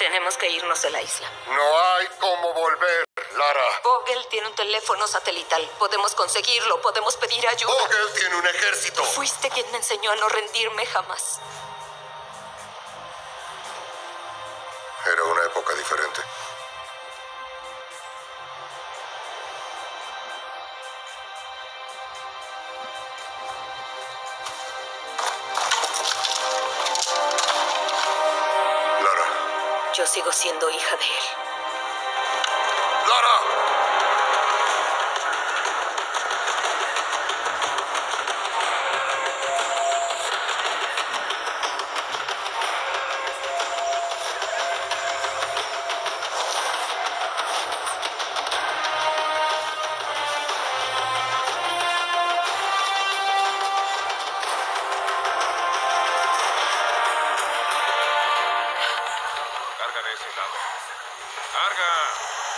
Tenemos que irnos de la isla. No hay cómo volver, Lara. Vogel tiene un teléfono satelital. Podemos conseguirlo, podemos pedir ayuda. Vogel tiene un ejército. Fuiste quien me enseñó a no rendirme jamás. Era una época diferente. Yo sigo siendo hija de él. Larga!